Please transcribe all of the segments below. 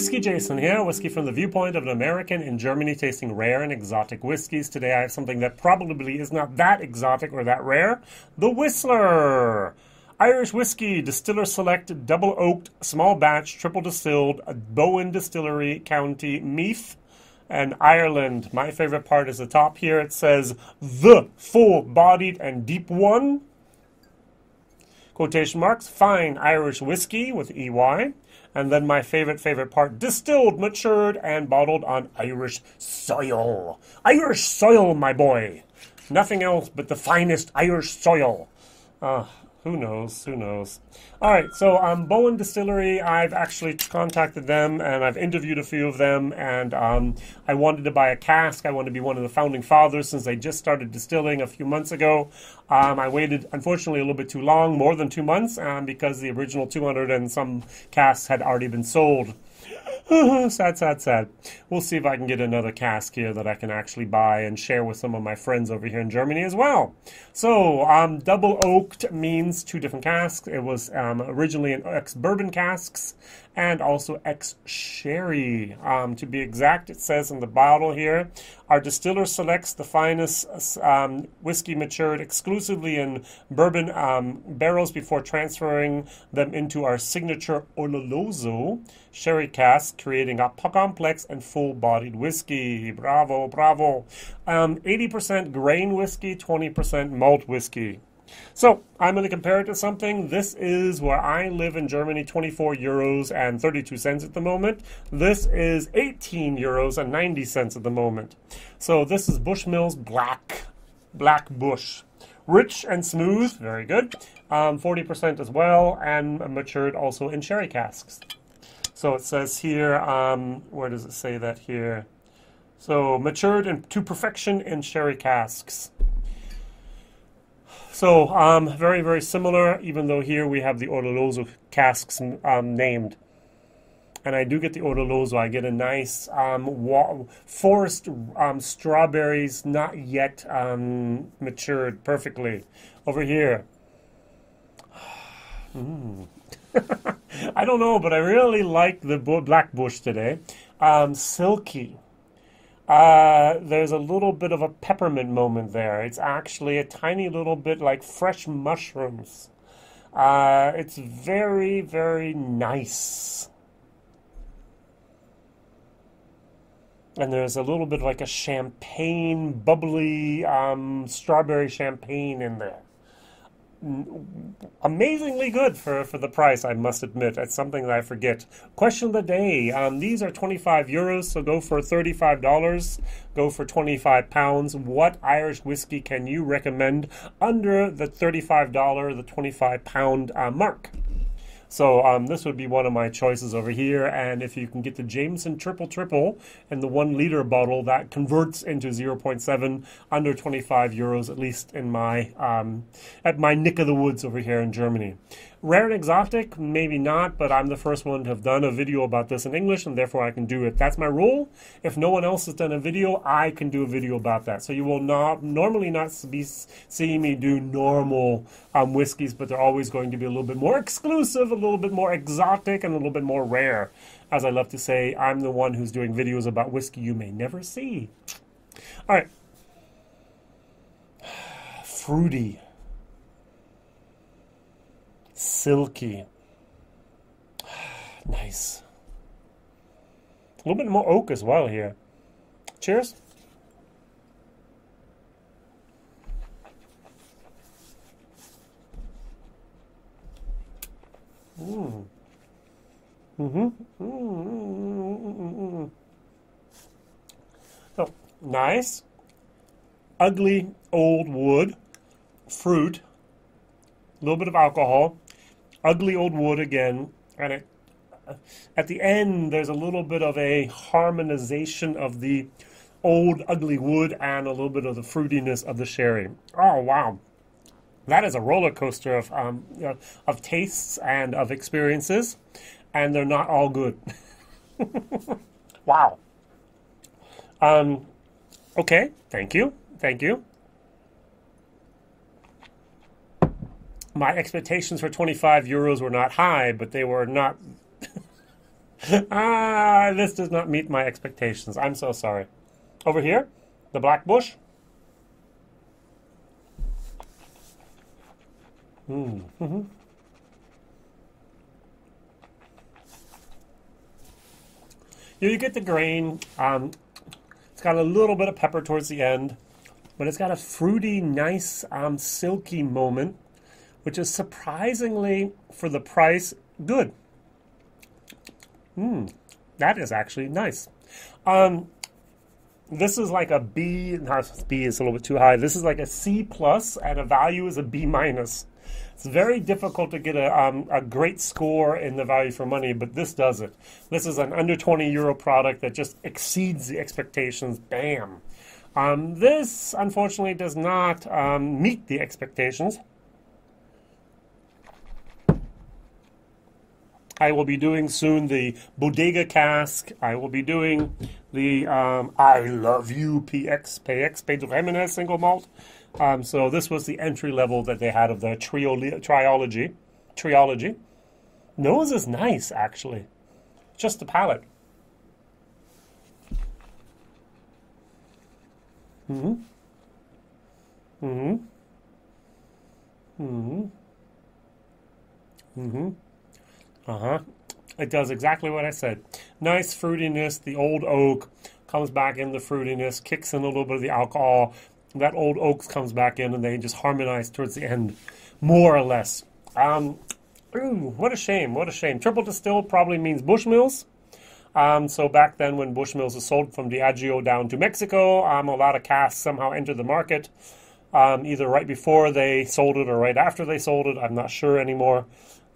Whiskey Jason here, whiskey from the viewpoint of an American in Germany tasting rare and exotic whiskeys. Today I have something that probably is not that exotic or that rare the Whistler. Irish whiskey, distiller select, double oaked, small batch, triple distilled, Boann Distillery, County Meath, and Ireland. My favorite part is the top here. It says the full bodied and deep one. Quotation marks, fine Irish whiskey with EY. And then my favorite, favorite part distilled, matured, and bottled on Irish soil. Irish soil, my boy. Nothing else but the finest Irish soil. Uh, who knows? Who knows? All right, so um, Boann Distillery, I've actually contacted them and I've interviewed a few of them, and um, I wanted to buy a cask. I wanted to be one of the founding fathers since they just started distilling a few months ago. Um, I waited, unfortunately, a little bit too long, more than two months, um, because the original 200 and some casks had already been sold. Sad, sad, sad. We'll see if I can get another cask here that I can actually buy and share with some of my friends over here in Germany as well. So, um, double oaked means two different casks. It was um, originally in ex bourbon casks and also ex sherry. Um, to be exact, it says in the bottle here our distiller selects the finest um, whiskey matured exclusively in bourbon um, barrels before transferring them into our signature Oloroso sherry cask, creating a complex and full bodied whiskey. Bravo, bravo. 80% um, grain whiskey, 20% malt whiskey. So I'm going to compare it to something. This is where I live in Germany, 24 euros and 32 cents at the moment. This is 18 euros and 90 cents at the moment. So this is Bushmills Black, Black Bush. Rich and smooth, very good. Um, 40% as well, and matured also in sherry casks. So it says here, um, where does it say that here? So matured in, to perfection in sherry casks. So um, very, very similar, even though here we have the Oloroso casks um, named. And I do get the Oloroso. I get a nice um, forest um, strawberries, not yet um, matured perfectly. Over here. Mm. I don't know, but I really like the black bush today. Um, silky. Uh, there's a little bit of a peppermint moment there. It's actually a tiny little bit like fresh mushrooms. Uh, it's very, very nice. And there's a little bit like a champagne, bubbly um, strawberry champagne in there amazingly good for, for the price, I must admit. It's something that I forget. Question of the day. Um, these are 25 euros, so go for $35. Go for 25 pounds. What Irish whiskey can you recommend under the $35, the 25 pound uh, mark? So um, this would be one of my choices over here. And if you can get the Jameson Triple Triple and the one liter bottle, that converts into 0.7 under 25 euros, at least in my um, at my nick of the woods over here in Germany. Rare and exotic, maybe not, but I'm the first one to have done a video about this in English, and therefore I can do it. That's my rule. If no one else has done a video, I can do a video about that. So you will not normally not be seeing me do normal um, whiskeys, but they're always going to be a little bit more exclusive, a little bit more exotic, and a little bit more rare. As I love to say, I'm the one who's doing videos about whiskey you may never see. All right. Fruity silky. nice. A little bit more oak as well here. Cheers. Mm. Mm-hmm. Mm-hmm. So nice, ugly old wood, fruit, a little bit of alcohol, ugly old wood again, and it, at the end there's a little bit of a harmonization of the old ugly wood and a little bit of the fruitiness of the sherry. Oh wow, that is a roller coaster of um, of tastes and of experiences, and they're not all good. wow. Um, okay, thank you, thank you. My expectations for 25 euros were not high, but they were not ah, this does not meet my expectations. I'm so sorry. Over here, the Black Bush. Mm. hmm You get the grain. Um, it's got a little bit of pepper towards the end, but it's got a fruity, nice, um, silky moment, which is surprisingly, for the price, good. Mmm, that is actually nice. Um, this is like a B, not B is a little bit too high. This is like a C plus, and a value is a B minus. It's very difficult to get a, um, a great score in the value for money, but this does it. This is an under 20 euro product that just exceeds the expectations. Bam. Um, this, unfortunately, does not um, meet the expectations. I will be doing soon the Bodega cask. I will be doing the um, I Love You PX, PX, Pedro Ximénez single malt. Um, so this was the entry level that they had of the triology. Triology. Nose is nice, actually. Just the palate. Mm-hmm. Mm-hmm. Mm-hmm. Mm-hmm. Uh-huh. It does exactly what I said. Nice fruitiness. The old oak comes back in the fruitiness, kicks in a little bit of the alcohol. That old oak comes back in, and they just harmonize towards the end, more or less. Um, ooh, what a shame! What a shame. Triple distilled probably means Bushmills. Um, so back then, when Bushmills was sold from Diageo down to Mexico, um, a lot of casks somehow entered the market, um, either right before they sold it or right after they sold it. I'm not sure anymore.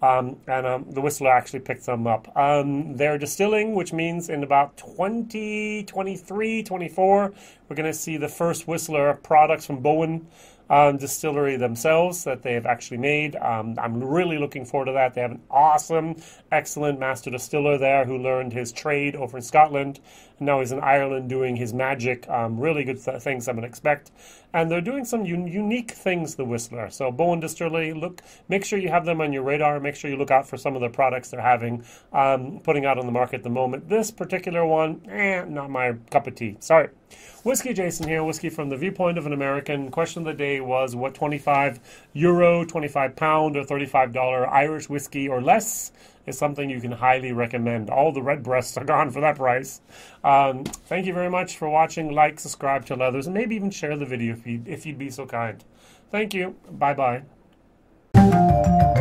Um, and um, the Whistler actually picked them up. Um, they're distilling, which means in about 2023, 24, we're going to see the first Whistler products from Boann um, distillery themselves that they have actually made. Um, I'm really looking forward to that. They have an awesome, excellent master distiller there who learned his trade over in Scotland. Now he's in Ireland doing his magic. Um, really good th- things I'm going to expect. And they're doing some un- unique things, the Whistler. So Boann Distillery, look, make sure you have them on your radar. Make sure you look out for some of the products they're having, um, putting out on the market at the moment. This particular one, eh, not my cup of tea. Sorry. Whiskey Jason here, whiskey from the viewpoint of an American. Question of the day was what 25 euro, 25 pound, or $35 Irish whiskey or less is something you can highly recommend. All the Redbreasts are gone for that price. Um, thank you very much for watching. Like, subscribe, tell others, and maybe even share the video if, you, if you'd be so kind. Thank you. Bye bye.